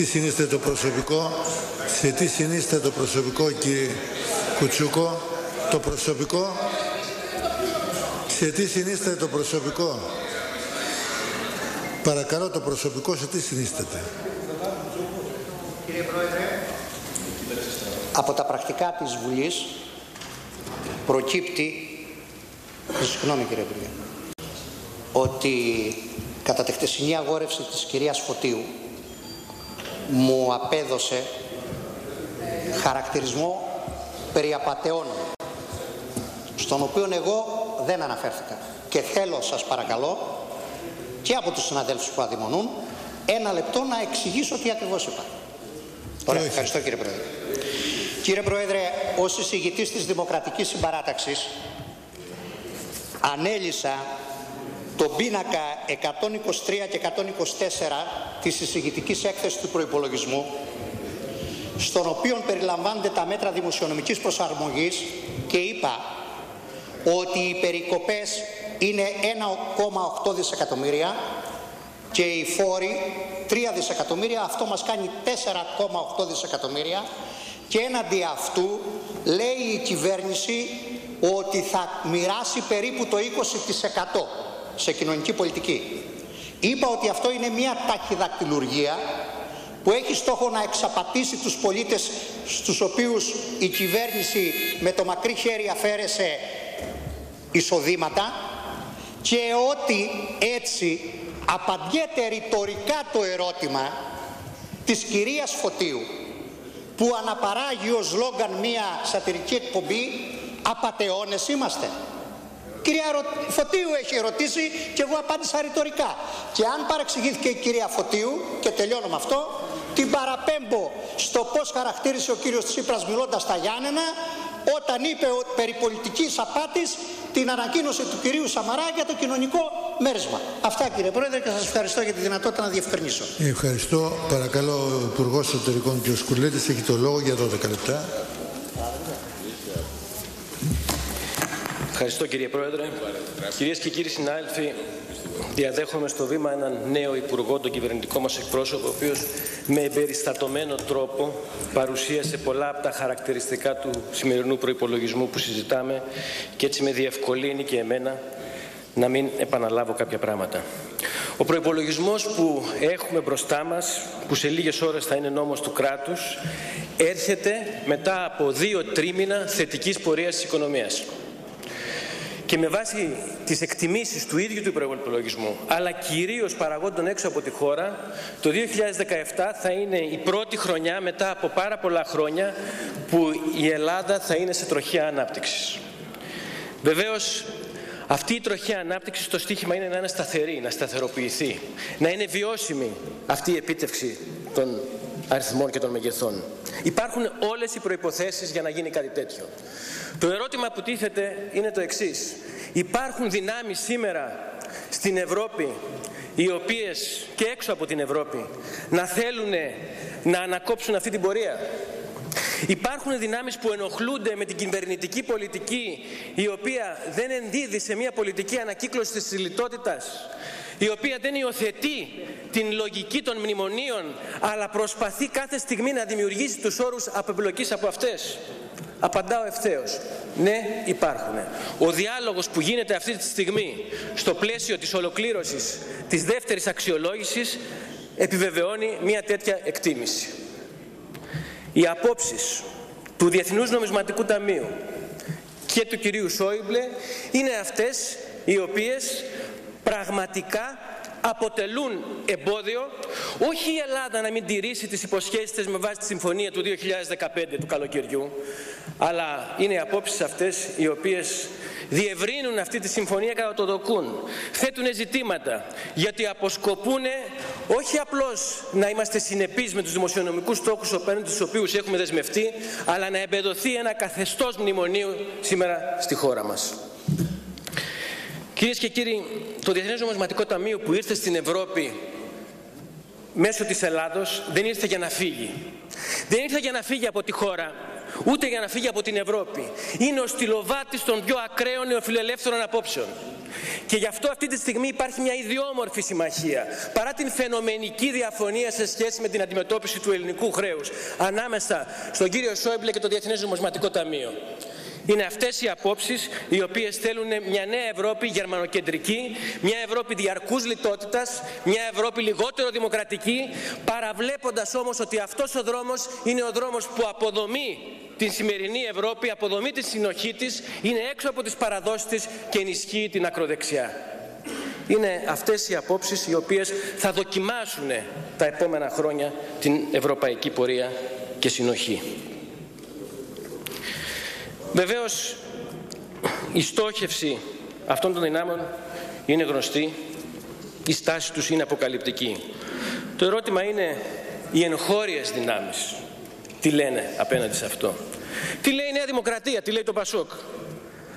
τι συνίσταται το προσωπικό, σε τι συνίσταται το προσωπικό κύριε Κουτσούκο, το προσωπικό, σε τι συνίσταται το προσωπικό. Παρακαλώ το προσωπικό σε τι συνίσταται. Κύριε Πρόεδρε, από τα πρακτικά της Βουλής προκύπτει, συγγνώμη κύριε Υπουργέ, ότι κατά τη χτεσινή αγόρευση της κυρίας Φωτίου μου απέδωσε χαρακτηρισμό περί απατεών στον οποίο εγώ δεν αναφέρθηκα και θέλω σας παρακαλώ και από τους συναδέλφους που αδειμονούν ένα λεπτό να εξηγήσω τι ακριβώς είπα. Ωραία, ευχαριστώ κύριε Πρόεδρε. Κύριε Πρόεδρε, ως εισηγητής της Δημοκρατικής Συμπαράταξης ανέλησα τον πίνακα 123 και 124 της εισηγητικής έκθεσης του προϋπολογισμού στον οποίο περιλαμβάνονται τα μέτρα δημοσιονομικής προσαρμογής και είπα ότι οι περικοπές είναι 1,8 δισεκατομμύρια και οι φόροι 3 δισεκατομμύρια, αυτό μας κάνει 4,8 δισεκατομμύρια. Και έναντι αυτού λέει η κυβέρνηση ότι θα μοιράσει περίπου το 20% σε κοινωνική πολιτική. Είπα ότι αυτό είναι μια ταχυδακτηλουργία που έχει στόχο να εξαπατήσει τους πολίτες στους οποίους η κυβέρνηση με το μακρύ χέρι αφαίρεσε εισοδήματα και ότι έτσι απαντιέται ρητορικά το ερώτημα της κυρίας Φωτίου που αναπαράγει ως λόγκαν μία σατυρική εκπομπή «Απατεώνες είμαστε». Κυρία Φωτίου έχει ερωτήσει και εγώ απάντησα ρητορικά. Και αν παρεξηγήθηκε η κυρία Φωτίου, και τελειώνω με αυτό, την παραπέμπω στο πώς χαρακτήρισε ο κύριος Τσίπρας μιλώντας στα Γιάννενα, όταν είπε περί πολιτικής απάτης την ανακοίνωση του κυρίου Σαμαρά για το κοινωνικό μέρισμα. Αυτά κύριε Πρόεδρε και σας ευχαριστώ για τη δυνατότητα να διευκρινίσω. Ευχαριστώ. Παρακαλώ ο Υπουργός Εσωτερικών κ. Σκουλέτης έχει το λόγο για 12 λεπτά. Ευχαριστώ κύριε Πρόεδρε. Κυρίες και κύριοι συνάδελφοι, διαδέχομαι στο βήμα έναν νέο Υπουργό, τον κυβερνητικό μας εκπρόσωπο, ο οποίος με εμπεριστατωμένο τρόπο παρουσίασε πολλά από τα χαρακτηριστικά του σημερινού προϋπολογισμού που συζητάμε και έτσι με διευκολύνει και εμένα να μην επαναλάβω κάποια πράγματα. Ο προϋπολογισμός που έχουμε μπροστά μας, που σε λίγες ώρες θα είναι νόμος του κράτους, έρχεται μετά από δύο τρίμηνα θετικής πορείας της οικονομίας και με βάση τις εκτιμήσεις του ίδιου του προϋπολογισμού αλλά κυρίως παραγόντων έξω από τη χώρα το 2017 θα είναι η πρώτη χρονιά μετά από πάρα πολλά χρόνια που η Ελλάδα θα είναι σε τροχιά ανάπτυξης. Βεβαίως αυτή η τροχιά ανάπτυξης το στίχημα είναι να είναι σταθερή, να σταθεροποιηθεί, να είναι βιώσιμη αυτή η επίτευξη των αριθμών και των μεγεθών. Υπάρχουν όλες οι προϋποθέσεις για να γίνει κάτι τέτοιο. Το ερώτημα που τίθεται είναι το εξής. Υπάρχουν δυνάμεις σήμερα στην Ευρώπη οι οποίες και έξω από την Ευρώπη να θέλουν να ανακόψουν αυτή την πορεία; Υπάρχουν δυνάμεις που ενοχλούνται με την κυβερνητική πολιτική η οποία δεν ενδίδει σε μια πολιτική ανακύκλωση της λιτότητας η οποία δεν υιοθετεί την λογική των μνημονίων αλλά προσπαθεί κάθε στιγμή να δημιουργήσει τους όρους απεμπλοκής από αυτές; Απαντάω ευθέως. Ναι, υπάρχουν. Ο διάλογος που γίνεται αυτή τη στιγμή στο πλαίσιο της ολοκλήρωσης της δεύτερης αξιολόγησης επιβεβαιώνει μια τέτοια εκτίμηση. Οι απόψεις του Διεθνούς Νομισματικού Ταμείου και του κυρίου Σόιμπλε είναι αυτές οι οποίες πραγματικά αποτελούν εμπόδιο όχι η Ελλάδα να μην τηρήσει τις υποσχέσεις της με βάση τη συμφωνία του 2015 του καλοκαιριού αλλά είναι οι απόψεις αυτές οι οποίες διευρύνουν αυτή τη συμφωνία κατά το δοκούν θέτουν ζητήματα γιατί αποσκοπούν όχι απλώς να είμαστε συνεπείς με τους δημοσιονομικούς στόχους απέναντι τους οποίους έχουμε δεσμευτεί αλλά να εμπεδοθεί ένα καθεστώς μνημονίου σήμερα στη χώρα μας. Κυρίες και κύριοι, το Διεθνές Νομισματικό Ταμείο που ήρθε στην Ευρώπη μέσω της Ελλάδος δεν ήρθε για να φύγει. Δεν ήρθε για να φύγει από τη χώρα ούτε για να φύγει από την Ευρώπη. Είναι ο στυλοβάτης των πιο ακραίων νεοφιλελεύθερων απόψεων. Και γι' αυτό αυτή τη στιγμή υπάρχει μια ιδιόμορφη συμμαχία, παρά την φαινομενική διαφωνία σε σχέση με την αντιμετώπιση του ελληνικού χρέους ανάμεσα στον κύριο Σόιμπλε και το Διεθνές Νομισματικό Ταμείο. Είναι αυτές οι απόψεις οι οποίες θέλουν μια νέα Ευρώπη γερμανοκεντρική, μια Ευρώπη διαρκούς λιτότητας, μια Ευρώπη λιγότερο δημοκρατική, παραβλέποντας όμως ότι αυτός ο δρόμος είναι ο δρόμος που αποδομεί την σημερινή Ευρώπη, αποδομεί τη συνοχή της, είναι έξω από τις παραδόσεις της και ενισχύει την ακροδεξιά. Είναι αυτές οι απόψεις οι οποίες θα δοκιμάσουν τα επόμενα χρόνια την ευρωπαϊκή πορεία και συνοχή. Βεβαίως η στόχευση αυτών των δυνάμεων είναι γνωστή, η στάση τους είναι αποκαλυπτική. Το ερώτημα είναι οι εγχώριες δυνάμεις. Τι λένε απέναντι σε αυτό. Τι λέει η Νέα Δημοκρατία, τι λέει το Πασόκ.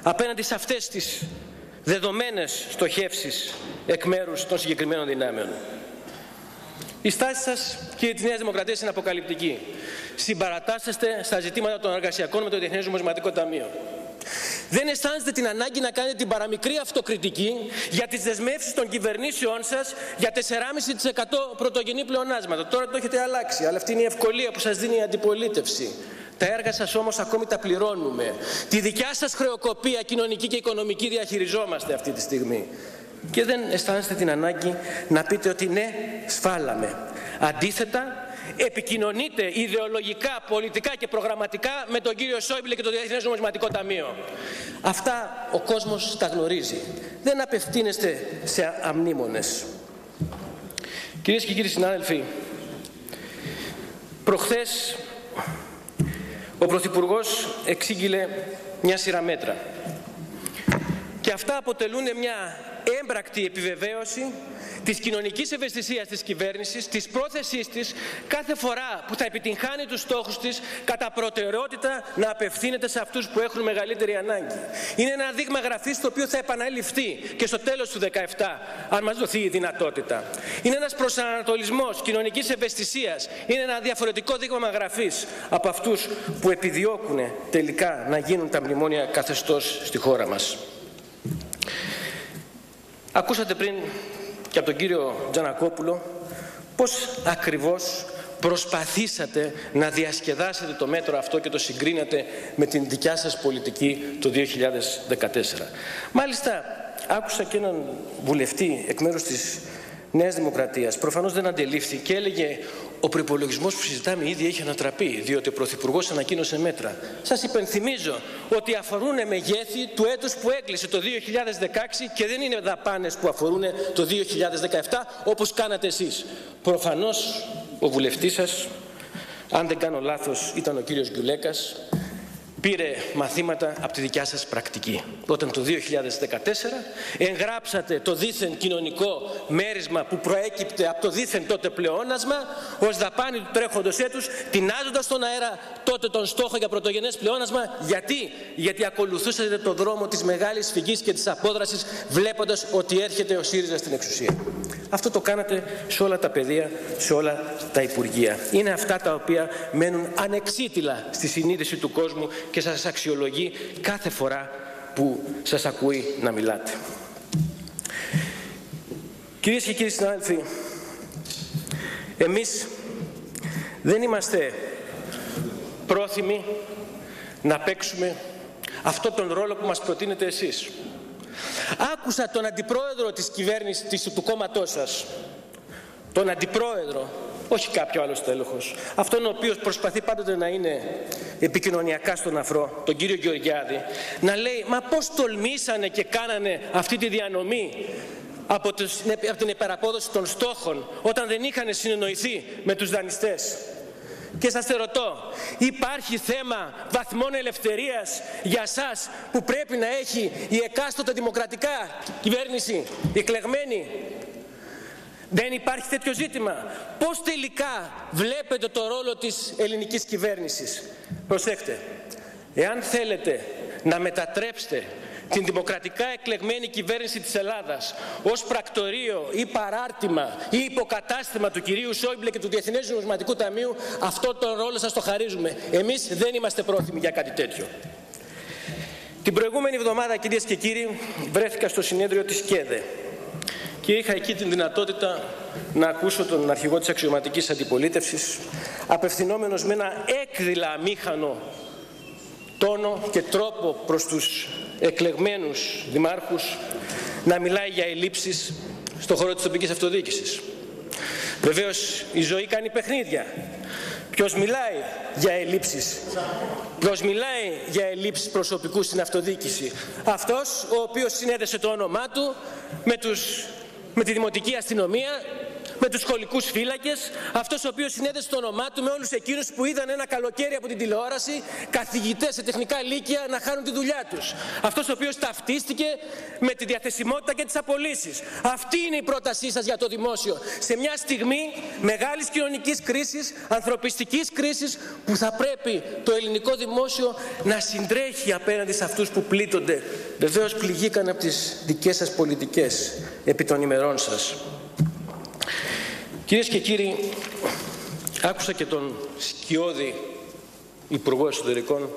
Απέναντι σε αυτές τις δεδομένες στοχεύσεις εκ μέρους των συγκεκριμένων δυνάμεων. Η στάση σας, κύριε της Νέας Δημοκρατίας, είναι αποκαλυπτική. Συμπαρατάσσεστε στα ζητήματα των εργασιακών με το Διεθνές Νομισματικό Ταμείο. Δεν αισθάνεστε την ανάγκη να κάνετε την παραμικρή αυτοκριτική για τις δεσμεύσεις των κυβερνήσεών σας για 4,5% πρωτογενή πλεονάσματα. Τώρα το έχετε αλλάξει, αλλά αυτή είναι η ευκολία που σας δίνει η αντιπολίτευση. Τα έργα σας όμως ακόμη τα πληρώνουμε. Τη δικιά σας χρεοκοπία κοινωνική και οικονομική διαχειριζόμαστε αυτή τη στιγμή και δεν αισθάνεστε την ανάγκη να πείτε ότι ναι, σφάλαμε. Αντίθετα, επικοινωνείτε ιδεολογικά, πολιτικά και προγραμματικά με τον κύριο Σόιμπλε και το Διεθνές Νομισματικό Ταμείο. Αυτά ο κόσμος τα γνωρίζει. Δεν απευθύνεστε σε αμνήμονες. Κυρίες και κύριοι συνάδελφοι, προχθές ο Πρωθυπουργός εξήγηλε μια σειρά μέτρα. Και αυτά αποτελούν μια έμπρακτη επιβεβαίωση της κοινωνικής ευαισθησίας της κυβέρνησης, της πρόθεσής της κάθε φορά που θα επιτυγχάνει τους στόχους της κατά προτεραιότητα να απευθύνεται σε αυτούς που έχουν μεγαλύτερη ανάγκη. Είναι ένα δείγμα γραφής το οποίο θα επαναληφθεί και στο τέλος του 2017 αν μας δοθεί η δυνατότητα. Είναι ένας προσανατολισμός κοινωνικής ευαισθησίας. Είναι ένα διαφορετικό δείγμα γραφής από αυτούς που επιδιώκουν τελικά να γίνουν τα μνημόνια καθεστώς στη χώρα μας. Ακούσατε πριν και από τον κύριο Τζανακόπουλο πώς ακριβώς προσπαθήσατε να διασκεδάσετε το μέτρο αυτό και το συγκρίνατε με την δικιά σας πολιτική το 2014. Μάλιστα, άκουσα και έναν βουλευτή εκ μέρους της Νέας Δημοκρατίας, προφανώς δεν αντελήφθη και έλεγε ο προπολογισμό που συζητάμε ήδη έχει ανατραπεί, διότι ο Πρωθυπουργός ανακοίνωσε μέτρα. Σας υπενθυμίζω ότι αφορούν μεγέθη του έτους που έκλεισε το 2016 και δεν είναι δαπάνες που αφορούν το 2017 όπως κάνατε εσείς. Προφανώς ο βουλευτής σας, αν δεν κάνω λάθος, ήταν ο κύριος Γκουλέκα, πήρε μαθήματα από τη δικιά σας πρακτική. Όταν το 2014 εγγράψατε το δίθεν κοινωνικό μέρισμα που προέκυπτε από το δίθεν τότε πλεόνασμα ως δαπάνη του τρέχοντος έτους, τεινάζοντας στον αέρα τότε τον στόχο για πρωτογενές πλεόνασμα. Γιατί; Γιατί ακολουθούσατε το δρόμο της μεγάλης φυγής και της απόδρασης βλέποντας ότι έρχεται ο ΣΥΡΙΖΑ στην εξουσία. Αυτό το κάνατε σε όλα τα πεδία, σε όλα τα Υπουργεία. Είναι αυτά τα οποία μένουν ανεξίτηλα στη συνείδηση του κόσμου και σας αξιολογεί κάθε φορά που σας ακούει να μιλάτε. Κυρίες και κύριοι συνάδελφοι, εμείς δεν είμαστε πρόθυμοι να παίξουμε αυτό τον ρόλο που μας προτείνετε εσείς. Άκουσα τον αντιπρόεδρο της κυβέρνησης του κόμματός σας, τον αντιπρόεδρο, όχι κάποιο άλλο τέλεχος, αυτόν ο οποίος προσπαθεί πάντοτε να είναι επικοινωνιακά στον αφρό, τον κύριο Γεωργιάδη, να λέει «Μα πώς τολμήσανε και κάνανε αυτή τη διανομή από, τους, από την υπεραπόδοση των στόχων όταν δεν είχαν συνεννοηθεί με τους δανειστές». Και σας ρωτώ, υπάρχει θέμα βαθμών ελευθερίας για σας που πρέπει να έχει η εκάστοτε δημοκρατικά κυβέρνηση, η εκλεγμένη; Δεν υπάρχει τέτοιο ζήτημα. Πώς τελικά βλέπετε το ρόλο της ελληνικής κυβέρνησης; Προσέχτε, εάν θέλετε να μετατρέψετε την δημοκρατικά εκλεγμένη κυβέρνηση της Ελλάδας ως πρακτορείο ή παράρτημα ή υποκατάστημα του κυρίου Σόιμπλε και του Διεθνές Νομισματικού Ταμείου, αυτό το ρόλο σας το χαρίζουμε. Εμείς δεν είμαστε πρόθυμοι για κάτι τέτοιο. Την προηγούμενη εβδομάδα, κυρίες και κύριοι, βρέθηκα στο συνέδριο της ΚΕΔΕ και είχα εκεί την δυνατότητα να ακούσω τον αρχηγό της αξιωματικής αντιπολίτευσης απευθυνόμενος με ένα έκδηλα αμήχανο τόνο και τρόπο προς τους εκλεγμένους δημάρχους να μιλάει για ελλείψεις στον χώρο της τοπικής αυτοδιοίκησης. Βεβαίως η ζωή κάνει παιχνίδια. Ποιος μιλάει για ελλείψεις, ποιος μιλάει για ελλείψεις προσωπικούς στην αυτοδιοίκηση. Αυτός ο οποίος συνέδεσε το όνομά του με, τους, με τη δημοτική αστυνομία με τους σχολικούς φύλακες, αυτός ο οποίος συνέδεσε το όνομά του με όλους εκείνους που είδαν ένα καλοκαίρι από την τηλεόραση καθηγητές σε τεχνικά λύκεια να χάνουν τη δουλειά τους. Αυτός ο οποίος ταυτίστηκε με τη διαθεσιμότητα και τις απολύσεις. Αυτή είναι η πρότασή σας για το δημόσιο. Σε μια στιγμή μεγάλης κοινωνικής κρίσης, ανθρωπιστικής κρίσης που θα πρέπει το ελληνικό δημόσιο να συντρέχει απέναντι σε αυτούς που πλήττονται. Βεβαίως πληγήκαν από τις δικές σας πολιτικές επί των ημερών σας. Κυρίες και κύριοι, άκουσα και τον σκιώδη Υπουργό Εσωτερικών,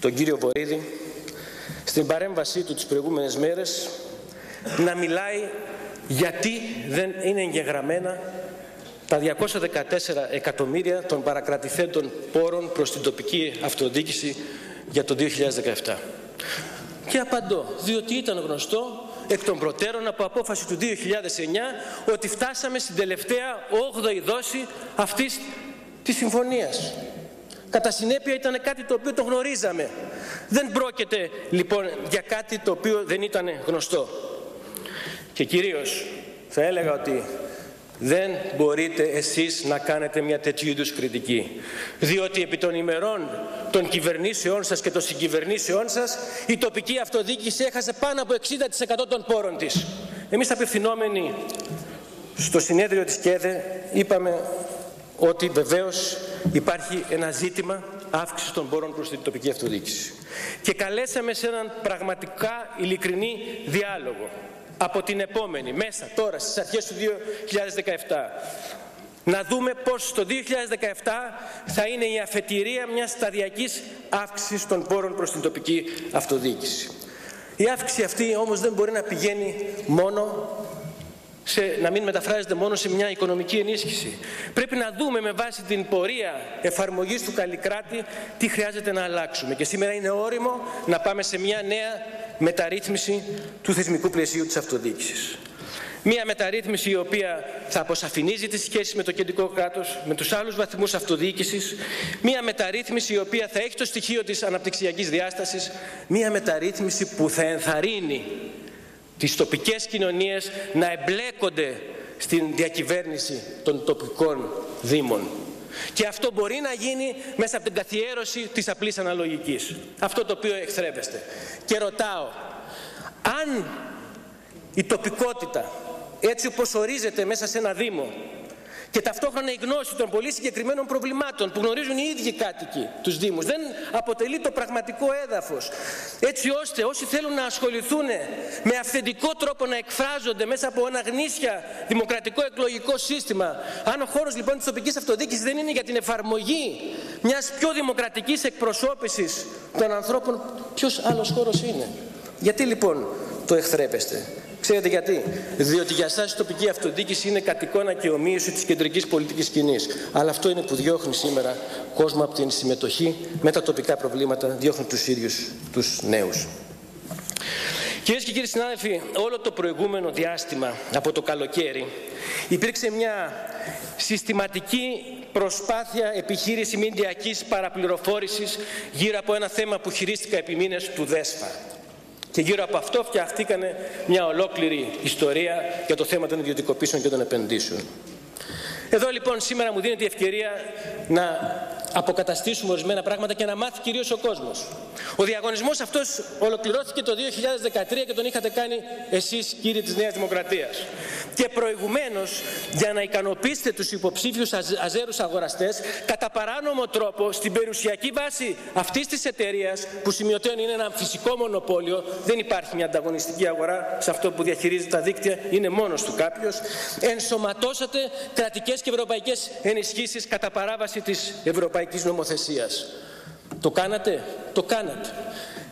τον κύριο Βορύδη, στην παρέμβασή του τις προηγούμενες μέρες να μιλάει γιατί δεν είναι εγγεγραμμένα τα 214 εκατομμύρια των παρακρατηθέντων πόρων προς την τοπική αυτοδιοίκηση για το 2017. Και απαντώ, διότι ήταν γνωστό εκ των προτέρων από απόφαση του 2009 ότι φτάσαμε στην τελευταία 8η δόση αυτής της συμφωνίας. Κατά συνέπεια ήταν κάτι το οποίο το γνωρίζαμε. Δεν πρόκειται λοιπόν για κάτι το οποίο δεν ήταν γνωστό. Και κυρίως θα έλεγα ότι δεν μπορείτε εσείς να κάνετε μια τέτοιου είδους κριτική. Διότι επί των ημερών των κυβερνήσεών σας και των συγκυβερνήσεών σας η τοπική αυτοδιοίκηση έχασε πάνω από 60% των πόρων της. Εμείς απευθυνόμενοι στο συνέδριο της ΚΕΔΕ είπαμε ότι βεβαίως υπάρχει ένα ζήτημα αύξησης των πόρων προς την τοπική αυτοδιοίκηση. Και καλέσαμε σε έναν πραγματικά ειλικρινή διάλογο από την επόμενη, μέσα, τώρα, στις αρχές του 2017. Να δούμε πώς το 2017 θα είναι η αφετηρία μιας σταδιακής αύξησης των πόρων προς την τοπική αυτοδιοίκηση. Η αύξηση αυτή όμως δεν μπορεί να πηγαίνει μόνο σε, να μην μεταφράζεται μόνο σε μια οικονομική ενίσχυση. Πρέπει να δούμε με βάση την πορεία εφαρμογής του Καλλικράτη τι χρειάζεται να αλλάξουμε. Και σήμερα είναι όριμο να πάμε σε μια νέα μεταρρύθμιση του θεσμικού πλαισίου της αυτοδιοίκησης. Μία μεταρρύθμιση η οποία θα αποσαφηνίζει τις σχέσεις με το κεντρικό κράτος, με τους άλλους βαθμούς αυτοδιοίκησης. Μία μεταρρύθμιση η οποία θα έχει το στοιχείο της αναπτυξιακής διάστασης. Μία μεταρρύθμιση που θα ενθαρρύνει τις τοπικές κοινωνίες να εμπλέκονται στην διακυβέρνηση των τοπικών δήμων. Και αυτό μπορεί να γίνει μέσα από την καθιέρωση της απλής αναλογικής. Αυτό το οποίο εχθρεύεστε. Και ρωτάω, αν η τοπικότητα έτσι όπως ορίζεται μέσα σε ένα δήμο και ταυτόχρονα η γνώση των πολύ συγκεκριμένων προβλημάτων που γνωρίζουν οι ίδιοι κάτοικοι τους Δήμους. Δεν αποτελεί το πραγματικό έδαφος. Έτσι ώστε όσοι θέλουν να ασχοληθούν με αυθεντικό τρόπο να εκφράζονται μέσα από ένα γνήσια δημοκρατικό εκλογικό σύστημα. Αν ο χώρος λοιπόν της τοπικής αυτοδιοίκησης δεν είναι για την εφαρμογή μιας πιο δημοκρατικής εκπροσώπησης των ανθρώπων, ποιος άλλος χώρος είναι; Γιατί λοιπόν το εχθρέπεστε; Ξέρετε γιατί; Διότι για εσάς η τοπική αυτοδιοίκηση είναι κατ' εικόνα και ομοίωση της κεντρικής πολιτικής κοινή. Αλλά αυτό είναι που διώχνει σήμερα κόσμο από την συμμετοχή με τα τοπικά προβλήματα, διώχνει τους ίδιους τους νέους. Κυρίες και κύριοι συνάδελφοι, όλο το προηγούμενο διάστημα από το καλοκαίρι υπήρξε μια συστηματική προσπάθεια επιχείρηση μηντιακής παραπληροφόρησης γύρω από ένα θέμα που χειρίστηκα επί μήνες του ΔΕΣΦΑ. Και γύρω από αυτό φτιαχτήκανε μια ολόκληρη ιστορία για το θέμα των ιδιωτικοποίησεων και των επενδύσεων. Εδώ λοιπόν σήμερα μου δίνεται η ευκαιρία να αποκαταστήσουμε ορισμένα πράγματα και να μάθει κυρίως ο κόσμος. Ο διαγωνισμός αυτός ολοκληρώθηκε το 2013 και τον είχατε κάνει εσείς κύριοι της Νέας Δημοκρατίας. Και προηγουμένως για να ικανοποιήσετε τους υποψήφιους αζέρους αγοραστές κατά παράνομο τρόπο στην περιουσιακή βάση αυτής της εταιρείας που σημειωτέων είναι ένα φυσικό μονοπόλιο, δεν υπάρχει μια ανταγωνιστική αγορά σε αυτό που διαχειρίζει τα δίκτυα, είναι μόνος του κάποιος, ενσωματώσατε κρατικές και ευρωπαϊκές ενισχύσεις κατά παράβαση της ευρωπαϊκής νομοθεσίας. Το κάνατε, το κάνατε.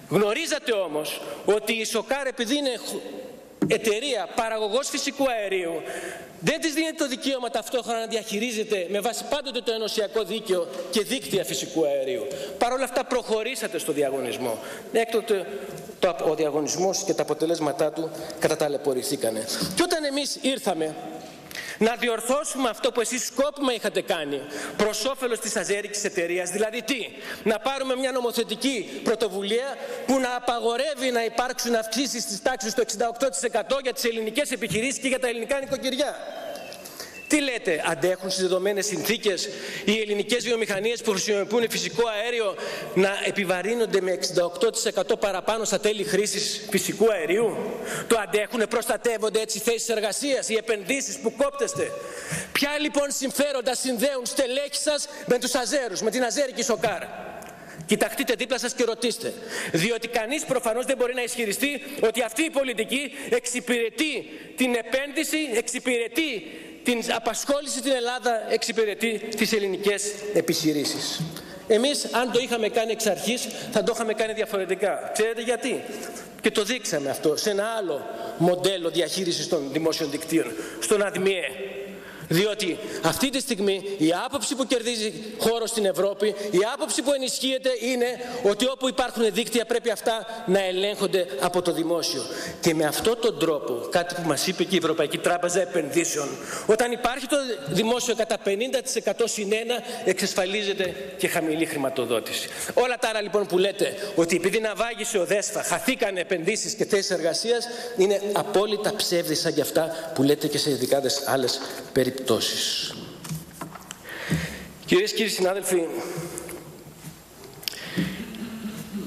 Γνωρίζατε όμως ότι η Σοκάρ επειδή είναι εταιρεία παραγωγός φυσικού αερίου δεν της δίνεται το δικαίωμα ταυτόχρονα να διαχειρίζεται με βάση πάντοτε το ενωσιακό δίκαιο και δίκτυα φυσικού αερίου. Παρ' όλα αυτά προχωρήσατε στο διαγωνισμό. Έκτοτε το, ο διαγωνισμός και τα αποτελέσματά του καταταλαιπωρηθήκανε. Και όταν εμείς ήρθαμε να διορθώσουμε αυτό που εσείς σκόπιμα είχατε κάνει προς όφελος της αζέρικης εταιρείας, δηλαδή τι, να πάρουμε μια νομοθετική πρωτοβουλία που να απαγορεύει να υπάρξουν αυξήσεις της τάξης του 68% για τις ελληνικές επιχειρήσεις και για τα ελληνικά νοικοκυριά. Τι λέτε, αντέχουν στις δεδομένες συνθήκες οι ελληνικές βιομηχανίες που χρησιμοποιούν φυσικό αέριο να επιβαρύνονται με 68% παραπάνω στα τέλη χρήσης φυσικού αερίου; Το αντέχουν, προστατεύονται έτσι θέσεις εργασίας, οι επενδύσεις που κόπτεστε; Ποια λοιπόν συμφέροντα συνδέουν στελέχη σας με τους Αζέρους, με την Αζέρικη Σοκάρ; Κοιταχτείτε δίπλα σας και ρωτήστε. Διότι κανείς προφανώς δεν μπορεί να ισχυριστεί ότι αυτή η πολιτική εξυπηρετεί την επένδυση, εξυπηρετεί την απασχόληση στην Ελλάδα εξυπηρετεί τις ελληνικές επιχειρήσεις. Εμείς αν το είχαμε κάνει εξ αρχής θα το είχαμε κάνει διαφορετικά. Ξέρετε γιατί; Και το δείξαμε αυτό σε ένα άλλο μοντέλο διαχείρισης των δημόσιων δικτύων, στον ΑΔΜΙΕ. Διότι αυτή τη στιγμή η άποψη που κερδίζει χώρο στην Ευρώπη, η άποψη που ενισχύεται είναι ότι όπου υπάρχουν δίκτυα πρέπει αυτά να ελέγχονται από το δημόσιο. Και με αυτόν τον τρόπο, κάτι που μας είπε και η Ευρωπαϊκή Τράπεζα Επενδύσεων, όταν υπάρχει το δημόσιο κατά 50% συν 1, εξασφαλίζεται και χαμηλή χρηματοδότηση. Όλα τα άλλα λοιπόν που λέτε ότι επειδή να βάγισε ο ΔΕΣΦΑ χαθήκαν επενδύσεις και θέσεις εργασίας είναι απόλυτα ψεύδι σαν και αυτά που λέτε και σε ειδικάδες άλλες περιπτώσεις περιπτώσεις. Κυρίες και κύριοι συνάδελφοι,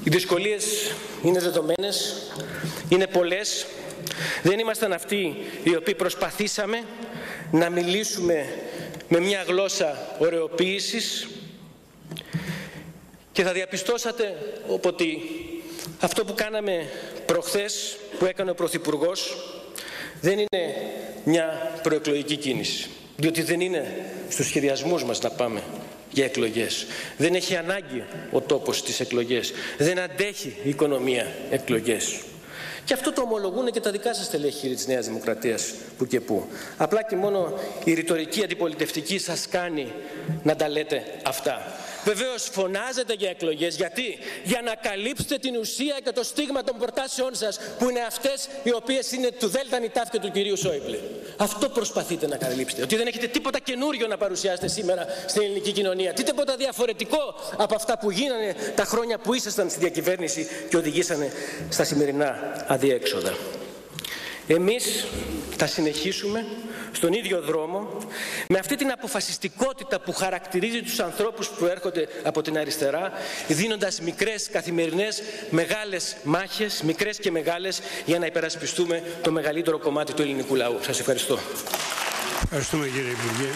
οι δυσκολίες είναι δεδομένες, είναι πολλές. Δεν ήμασταν αυτοί οι οποίοι προσπαθήσαμε να μιλήσουμε με μια γλώσσα ωρεοποίησης και θα διαπιστώσατε ότι αυτό που κάναμε προχθές, που έκανε ο Πρωθυπουργός, δεν είναι μια προεκλογική κίνηση. Διότι δεν είναι στους σχεδιασμούς μας να πάμε για εκλογές. Δεν έχει ανάγκη ο τόπος στις εκλογές. Δεν αντέχει η οικονομία εκλογές. Και αυτό το ομολογούν και τα δικά σας τελέχη της Νέας Δημοκρατίας που και που. Απλά και μόνο η ρητορική αντιπολιτευτική σας κάνει να τα λέτε αυτά. Βεβαίως φωνάζετε για εκλογές. Γιατί; Για να καλύψετε την ουσία και το στίγμα των προτάσεών σας, που είναι αυτές οι οποίες είναι του Δέλτα Νιτάφ και του κυρίου Σόιμπλε. Αυτό προσπαθείτε να καλύψετε. Ότι δεν έχετε τίποτα καινούριο να παρουσιάσετε σήμερα στην ελληνική κοινωνία. Τι τίποτα διαφορετικό από αυτά που γίνανε τα χρόνια που ήσασταν στη διακυβέρνηση και οδηγήσανε στα σημερινά αδιέξοδα. Εμείς θα συνεχίσουμε στον ίδιο δρόμο με αυτή την αποφασιστικότητα που χαρακτηρίζει τους ανθρώπους που έρχονται από την αριστερά δίνοντας μικρές καθημερινές μεγάλες μάχες, μικρές και μεγάλες για να υπερασπιστούμε το μεγαλύτερο κομμάτι του ελληνικού λαού. Σας ευχαριστώ. Ευχαριστούμε κύριε Υπουργέ.